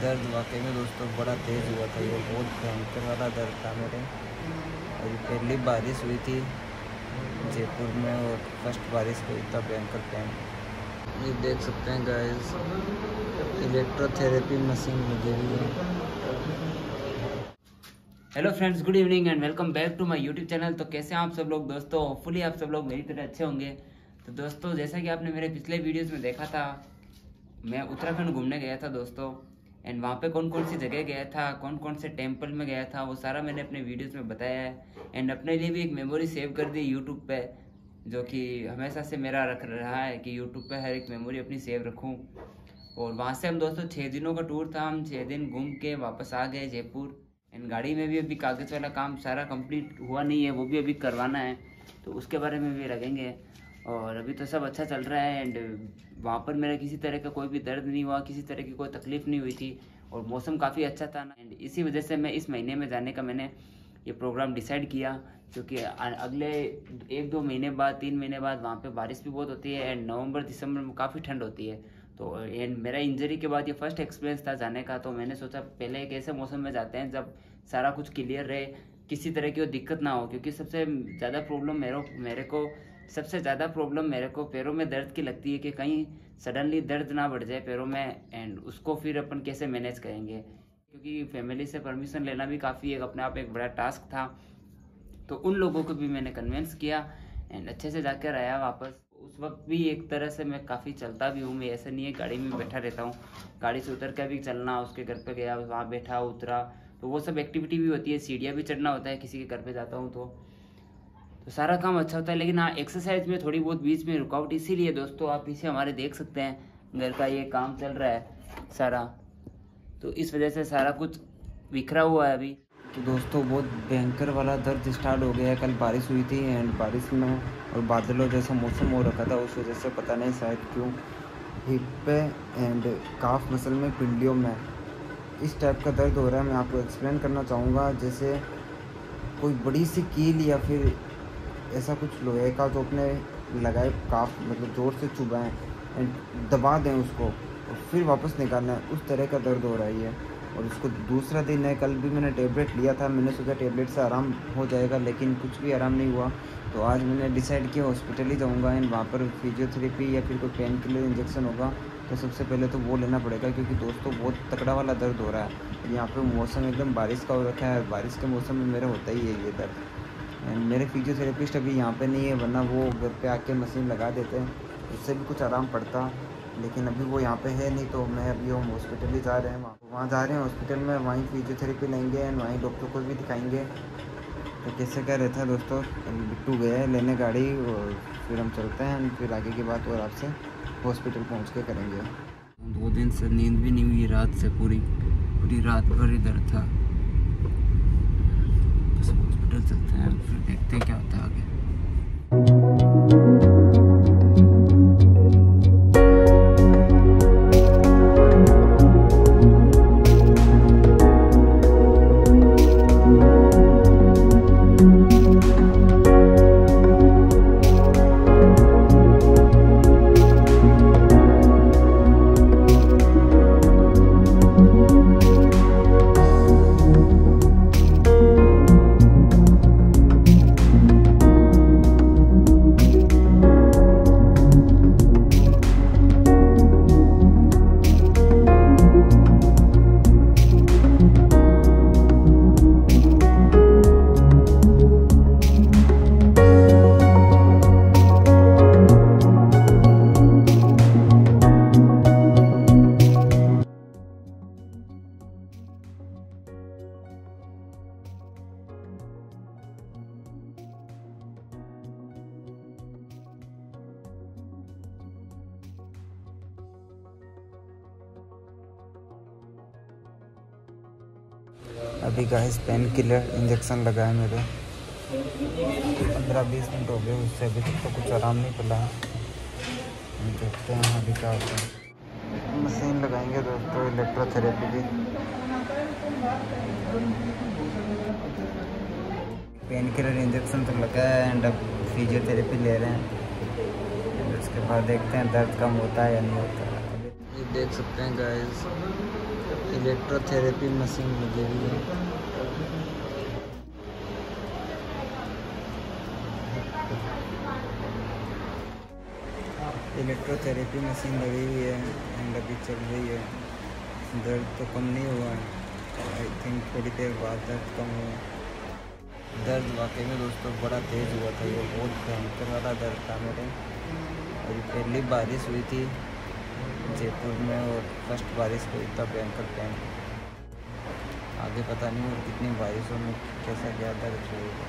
दर्द वाकई में दोस्तों बड़ा तेज़ हुआ था। ये बहुत भयंकर वाला दर्द था मेरे। और पहली बारिश हुई थी जयपुर में और फ़र्स्ट बारिश हुई था भयंकर पेन ये देख सकते हैं गाइस इलेक्ट्रोथेरेपी मशीन लगी हुई है। Hello friends good evening and welcome back to my YouTube channel तो कैसे हैं आप सब लोग दोस्तों? होपफुली आप सब लोग मेरी तरह अच्छे होंगे। तो दोस्तों, जैसा कि आपने मेरे पिछले वीडियोस में देखा था, मैं उत्तराखंड घूमने गया था दोस्तों। एंड वहाँ पे कौन कौन सी जगह गया था कौन कौन से टेंपल में गया था, वो सारा मैंने अपने वीडियोस में बताया है। एंड अपने लिए भी एक मेमोरी सेव कर दी यूट्यूब पे, जो कि हमेशा से मेरा रख रहा है कि यूट्यूब पे हर एक मेमोरी अपनी सेव रखूँ। और वहाँ से हम दोस्तों छः दिनों का टूर था, हम छः दिन घूम के वापस आ गए जयपुर। एंड गाड़ी में भी अभी कागज़ वाला काम सारा कंप्लीट हुआ नहीं है, वो भी अभी करवाना है तो उसके बारे में भी लगेंगे और अभी तो सब अच्छा चल रहा है एंड वहाँ पर मेरा किसी तरह का कोई भी दर्द नहीं हुआ, किसी तरह की कोई तकलीफ़ नहीं हुई थी और मौसम काफ़ी अच्छा था एंड इसी वजह से मैं इस महीने में जाने का मैंने ये प्रोग्राम डिसाइड किया क्योंकि अगले एक दो महीने बाद, तीन महीने बाद वहाँ पे बारिश भी बहुत होती है एंड नवंबर, दिसंबर में काफ़ी ठंड होती है। तो एंड मेरा इंजरी के बाद ये फ़र्स्ट एक्सपीरियंस था जाने का तो मैंने सोचा पहले एक ऐसे मौसम में जाते हैं जब सारा कुछ क्लियर रहे, किसी तरह की दिक्कत ना हो, क्योंकि सबसे ज़्यादा प्रॉब्लम मेरे मेरे को सबसे ज़्यादा प्रॉब्लम मेरे को पैरों में दर्द की लगती है कि कहीं सडनली दर्द ना बढ़ जाए पैरों में एंड उसको फिर अपन कैसे मैनेज करेंगे? क्योंकि फैमिली से परमिशन लेना भी काफ़ी एक अपने आप एक बड़ा टास्क था। तो उन लोगों को भी मैंने कन्विंस किया एंड अच्छे से जाकर आया वापस। उस वक्त भी एक तरह से मैं काफ़ी चलता भी हूँ। मैं ऐसा नहीं है, गाड़ी में बैठा रहता हूँ। गाड़ी से उतर कर भी चलना, उसके घर पे गया, वहाँ बैठा, उतरा। तो वो सब एक्टिविटी भी होती है, सीढ़ियाँ भी चढ़ना होता है, किसी के घर पे जाता हूँ तो। तो सारा काम अच्छा होता है, लेकिन हाँ एक्सरसाइज में थोड़ी बहुत बीच में रुकावट, इसीलिए दोस्तों आप पीछे हमारे देख सकते हैं, घर का ये काम चल रहा है, सारा। तो इस वजह से सारा कुछ बिखरा हुआ है अभी। तो दोस्तों, बहुत भयंकर वाला दर्द स्टार्ट हो गया है। कल बारिश हुई थी एंड बारिश में और बादलों जैसा मौसम हो रखा था, उस वजह से पता नहीं शायद क्यों हिप पे एंड काफ मसल में पिंडियों में। इस टाइप का दर्द हो रहा है, मैं आपको एक्सप्लेन करना चाहूँगा, जैसे कोई बड़ी सी कील या फिर ऐसा कुछ लोहे का जो अपने लगाए काफ मतलब ज़ोर से चुभाएँ एंड दबा दें उसको और फिर वापस निकालना है। उस तरह का दर्द हो रहा है और उसको दूसरा दिन है, कल भी मैंने टेबलेट लिया था, मैंने सोचा टेबलेट से आराम हो जाएगा, लेकिन कुछ भी आराम नहीं हुआ। तो आज मैंने डिसाइड किया हॉस्पिटल ही जाऊँगा एंड वहाँ पर फिजियोथेरेपी या फिर कोई पेन किलर इंजेक्शन होगा तो सबसे पहले तो वो लेना पड़ेगा, क्योंकि दोस्तों बहुत तकड़ा वाला दर्द हो रहा है। यहाँ पर मौसम एकदम बारिश का हो रखा है, बारिश के मौसम में मेरा होता ही है ये दर्द। मेरे फिजियोथेरेपिस्ट अभी यहाँ पे नहीं है, वरना वो घर पे आके मशीन लगा देते हैं। उससे भी कुछ आराम पड़ता, लेकिन अभी वो यहाँ पे है नहीं तो मैं अभी हम हॉस्पिटल ही जा रहे हैं, वहाँ वहाँ जा रहे हैं हॉस्पिटल में, वहीं फिजियोथेरेपी लेंगे एंड वहीं डॉक्टर को भी दिखाएँगे। तो कैसे क्या रहता है दोस्तों? बिट्टू गए लेने गाड़ी और फिर हम चलते हैं फिर आगे की बात और आपसे हॉस्पिटल पहुँच के करेंगे। दो दिन से नींद भी नहीं हुई, रात से पूरी पूरी रात भर इधर था। सकते चलते हैं फिर देखते हैं क्या होता है आगे। अभी गाइस पेन किलर इंजेक्शन लगाए मेरे। पंद्रह बीस मिनट हो गए, उससे अभी तक तो कुछ आराम नहीं पड़ा देखते हैं अभी क्या होता है। मशीन लगाएँगे दोस्तों इलेक्ट्रोथेरेपी की। पेन किलर इंजेक्शन तो लगा है एंड अब फिजियोथेरेपी ले रहे हैं। उसके बाद देखते हैं दर्द कम होता है या नहीं होता। ये देख सकते हैं गाइस इलेक्ट्रोथेरेपी मशीन लगी हुई है। इलेक्ट्रोथेरेपी मशीन लगी हुई है एंड अभी चल रही है। दर्द तो कम नहीं हुआ है आई थिंक थोड़ी देर बाद दर्द कम हुआ दर्द वाकई में दोस्तों बड़ा तेज़ हुआ था, ये बहुत भयंकर वाला दर्द था मेरे। अभी पहली बारिश हुई थी जयपुर में और फ़र्स्ट बारिश को इतना भयंकर टाइम आगे पता नहीं और कितनी बारिशों में कैसा क्या दर्द होगा